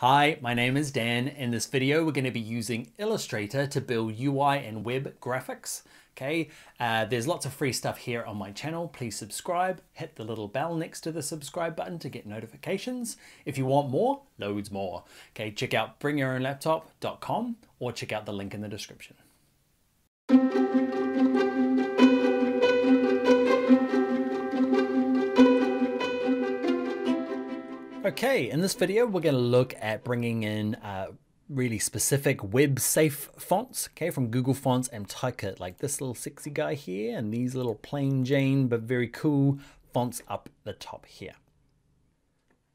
Hi, my name is Dan. In this video, we're going to be using Illustrator to build UI and web graphics. Okay, uh, there's lots of free stuff here on my channel. Please subscribe, hit the little bell next to the subscribe button to get notifications. If you want more, loads more. Okay, check out bringyourownlaptop.com or check out the link in the description. Okay, in this video, we're going to look at bringing in uh, really specific web safe fonts, okay, from Google Fonts and Typekit, like this little sexy guy here and these little plain Jane but very cool fonts up the top here.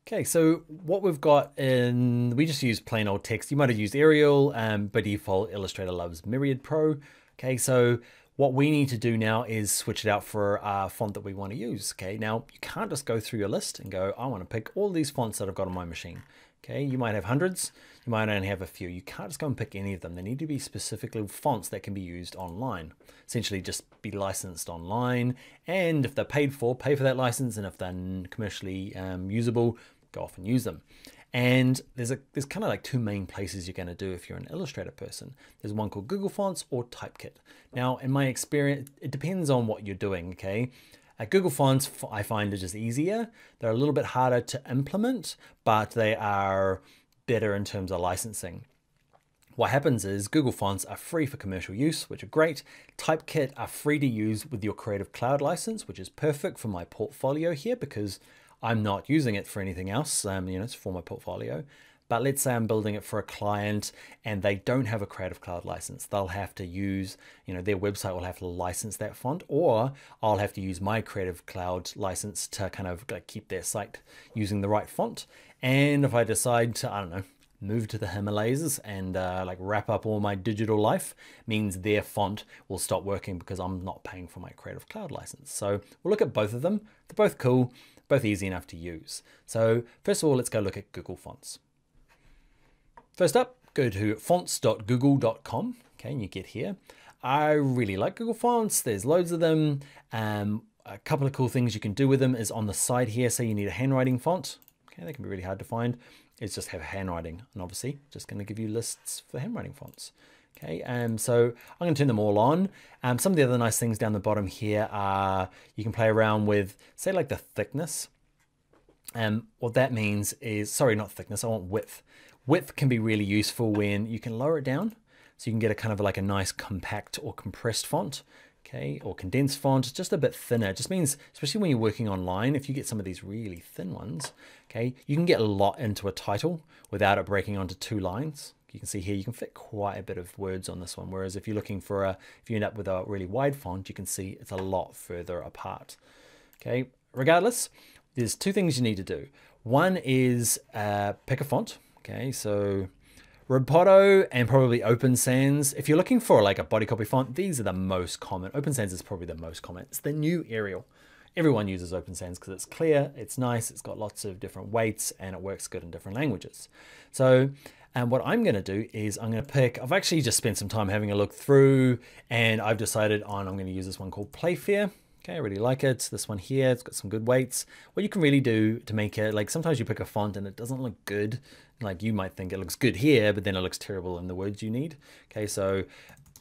Okay, so what we've got in, we just use plain old text. You might have used Arial, um, by default, Illustrator loves Myriad Pro. Okay, so what we need to do now is switch it out for a font that we want to use. Okay, now you can't just go through your list and go, I want to pick all these fonts that I've got on my machine. Okay, you might have hundreds, you might only have a few. You can't just go and pick any of them. They need to be specifically fonts that can be used online. Essentially just be licensed online. And if they're paid for, pay for that license. And if they're commercially um, usable, go off and use them. And there's a there's kind of like two main places you're going to do if you're an Illustrator person. There's one called Google Fonts or Typekit. Now, in my experience, it depends on what you're doing, okay? At Google Fonts, I find are just easier. They're a little bit harder to implement, but they are better in terms of licensing. What happens is Google Fonts are free for commercial use, which are great. Typekit are free to use with your Creative Cloud license, which is perfect for my portfolio here because I'm not using it for anything else, um, you know, it's for my portfolio. But let's say I'm building it for a client and they don't have a Creative Cloud license. They'll have to use, you know, their website will have to license that font, or I'll have to use my Creative Cloud license to kind of like keep their site using the right font. And if I decide to, I don't know, move to the Himalayas and uh, like wrap up all my digital life means their font will stop working because I'm not paying for my Creative Cloud license. So we'll look at both of them. They're both cool both easy enough to use. So first of all, let's go look at Google Fonts. First up, go to fonts.google.com, okay, and you get here. I really like Google Fonts. There's loads of them. Um, a couple of cool things you can do with them is on the side here, say you need a handwriting font. Okay, they can be really hard to find. It's just have handwriting, and obviously just going to give you lists for handwriting fonts. Okay, um, so I'm to turn them all on. Um, some of the other nice things down the bottom here are you can play around with, say like the thickness. Um, what that means is, sorry, not thickness, I want width. Width can be really useful when you can lower it down. So you can get a kind of like a nice compact or compressed font, okay, or condensed font, just a bit thinner. It just means, especially when you're working online, if you get some of these really thin ones, okay, you can get a lot into a title without it breaking onto two lines, you can see here, you can fit quite a bit of words on this one. Whereas if you're looking for a, if you end up with a really wide font, you can see it's a lot further apart. Okay, regardless, there's two things you need to do. One is uh, pick a font. Okay, so Roboto and probably Open Sans. If you're looking for like a body copy font, these are the most common. Open Sans is probably the most common. It's the new Arial. Everyone uses Open Sans because it's clear, it's nice, it's got lots of different weights, and it works good in different languages. So and what I'm going to do is I'm going to pick, I've actually just spent some time having a look through and I've decided on, I'm going to use this one called Playfair. Okay, I really like it. This one here, it's got some good weights. What you can really do to make it, like sometimes you pick a font and it doesn't look good. Like you might think it looks good here, but then it looks terrible in the words you need. Okay, so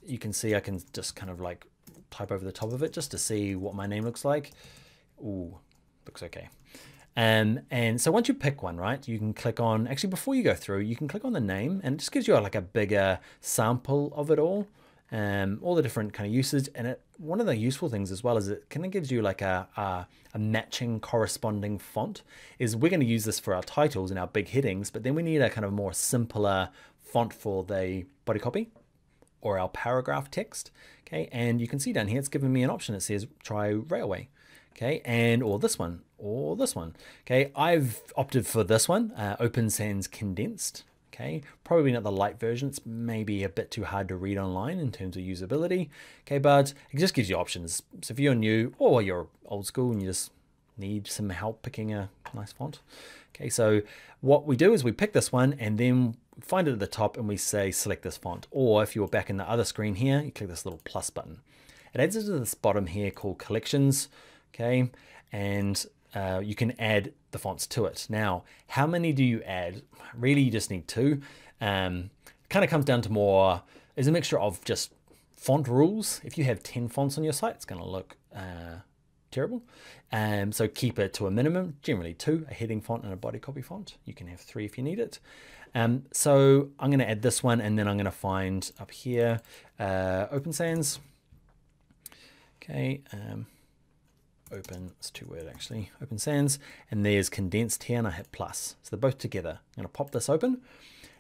you can see I can just kind of like type over the top of it just to see what my name looks like. Ooh, looks okay. Um, and so once you pick one, right, you can click on, actually before you go through, you can click on the name and it just gives you like a bigger sample of it all, um, all the different kind of usage. And it, one of the useful things as well is it kind of gives you like a, a, a matching corresponding font is we're going to use this for our titles and our big headings, but then we need a kind of more simpler font for the body copy or our paragraph text. Okay, and you can see down here, it's given me an option that says try Raleway okay, and or this one, or this one. Okay, I've opted for this one, uh, Open Sans Condensed. Okay, probably not the light version. It's maybe a bit too hard to read online in terms of usability. Okay, but it just gives you options. So if you're new or you're old school and you just need some help picking a nice font. Okay, so what we do is we pick this one and then find it at the top and we say select this font. Or if you're back in the other screen here, you click this little plus button. It adds it to this bottom here called collections okay? And uh, you can add the fonts to it. Now, how many do you add? Really, you just need two. Um, kind of comes down to more, is a mixture of just font rules. If you have 10 fonts on your site, it's going to look uh, terrible. Um, so keep it to a minimum, generally two, a heading font and a body copy font. You can have three if you need it. Um, so I'm going to add this one and then I'm going to find up here, uh, Open Sans. Okay, um, open, it's two word actually, Open Sans, and there's condensed here and I hit plus. So they're both together. I'm to pop this open.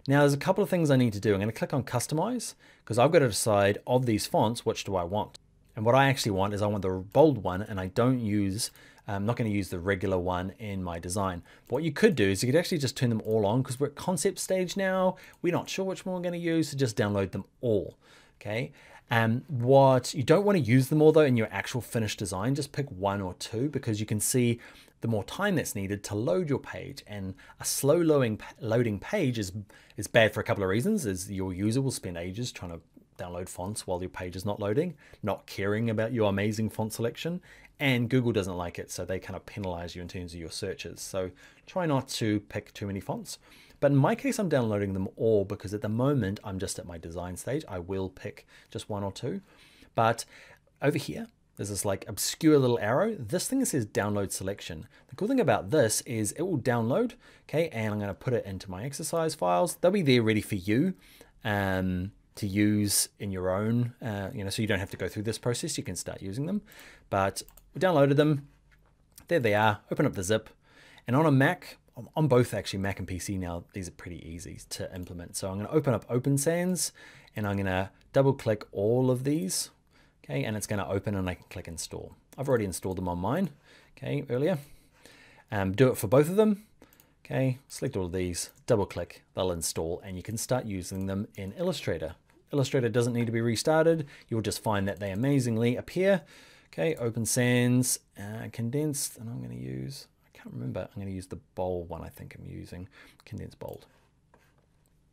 Now there's a couple of things I need to do. I'm to click on customize because I've got to decide of these fonts, which do I want? And what I actually want is I want the bold one and I don't use, I'm not to use the regular one in my design. What you could do is you could actually just turn them all on because we're at concept stage now. We're not sure which one we're to use, so just download them all. Okay. Um, what you don't want to use them all though in your actual finished design, just pick one or two because you can see the more time that's needed to load your page. And a slow loading, loading page is, is bad for a couple of reasons, is your user will spend ages trying to download fonts while your page is not loading, not caring about your amazing font selection, and Google doesn't like it, so they kind of penalize you in terms of your searches. So try not to pick too many fonts. But in my case, I'm downloading them all because at the moment, I'm just at my design stage. I will pick just one or two. But over here, there's this like obscure little arrow. This thing says download selection. The cool thing about this is it will download, okay, and I'm gonna put it into my exercise files. They'll be there ready for you. Um, to use in your own, uh, you know, so you don't have to go through this process. You can start using them. But we downloaded them. There they are. Open up the zip. And on a Mac, on both actually, Mac and PC now, these are pretty easy to implement. So I'm going to open up Open Sans and I'm going to double click all of these. Okay, and it's going to open and I can click install. I've already installed them on mine, okay, earlier. Um, do it for both of them. Okay, select all of these, double click, they'll install, and you can start using them in Illustrator. Illustrator doesn't need to be restarted. You'll just find that they amazingly appear. Okay, Open Sans, uh, condensed, and I'm going to use, can't remember, I'm going to use the bold one I think I'm using, condensed bold.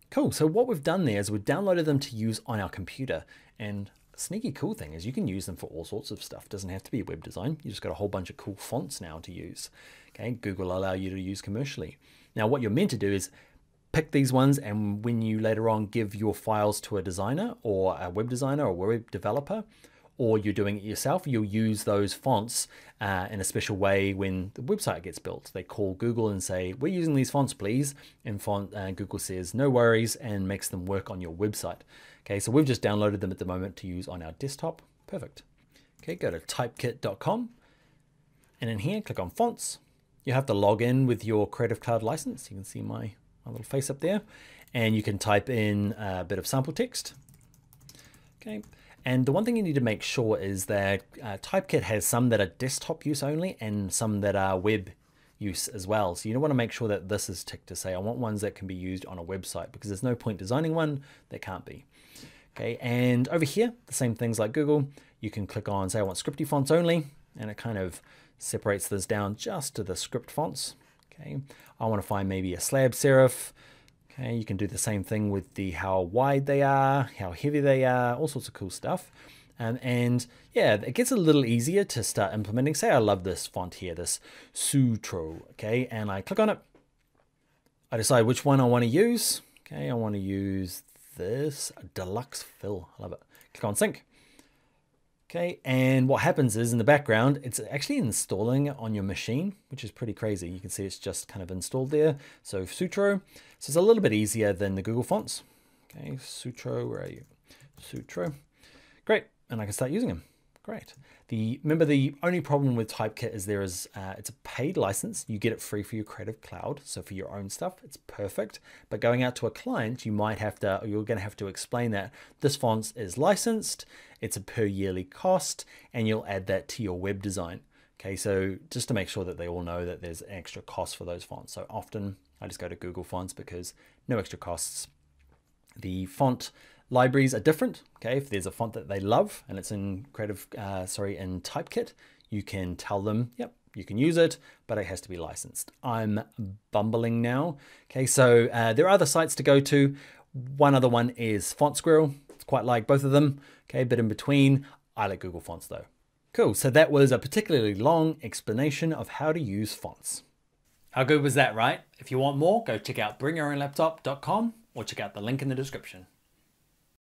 Cool, so what we've done there is we've downloaded them to use on our computer. And sneaky cool thing is you can use them for all sorts of stuff. It doesn't have to be web design. You just got a whole bunch of cool fonts now to use. Okay, Google allow you to use commercially. Now what you're meant to do is pick these ones and when you later on give your files to a designer or a web designer or web developer or you're doing it yourself, you'll use those fonts uh, in a special way when the website gets built. They call Google and say, we're using these fonts, please. And font, uh, Google says, no worries, and makes them work on your website. Okay, so we've just downloaded them at the moment to use on our desktop. Perfect. Okay, go to typekit.com. And in here, click on fonts. You have to log in with your Creative Cloud license. You can see my my little face up there. And you can type in a bit of sample text. Okay. And the one thing you need to make sure is that uh, Typekit has some that are desktop use only and some that are web use as well. So you don't want to make sure that this is ticked to say, I want ones that can be used on a website because there's no point designing one that can't be. Okay, and over here, the same things like Google, you can click on, say I want scripty fonts only, and it kind of separates this down just to the script fonts. Okay, I want to find maybe a slab serif. Okay, you can do the same thing with the how wide they are, how heavy they are, all sorts of cool stuff. Um, and yeah, it gets a little easier to start implementing. Say I love this font here, this Sutro, okay, and I click on it. I decide which one I want to use. Okay, I want to use this deluxe fill. I love it. Click on sync. Okay, and what happens is in the background, it's actually installing on your machine, which is pretty crazy. You can see it's just kind of installed there. So Sutro, so it's a little bit easier than the Google fonts. Okay, Sutro, where are you? Sutro, great, and I can start using them. Great. The remember the only problem with Typekit is there is uh, it's a paid license. You get it free for your Creative Cloud, so for your own stuff, it's perfect. But going out to a client, you might have to you're going to have to explain that this font is licensed, it's a per yearly cost, and you'll add that to your web design. Okay, so just to make sure that they all know that there's extra cost for those fonts. So often I just go to Google Fonts because no extra costs. The font Libraries are different. Okay, if there's a font that they love and it's in Creative, uh, sorry, in Typekit, you can tell them, yep, you can use it, but it has to be licensed. I'm bumbling now. Okay, so uh, there are other sites to go to. One other one is Font Squirrel. It's quite like both of them. Okay, but in between, I like Google Fonts though. Cool, so that was a particularly long explanation of how to use fonts. How good was that, right? If you want more, go check out bringyourownlaptop.com or check out the link in the description.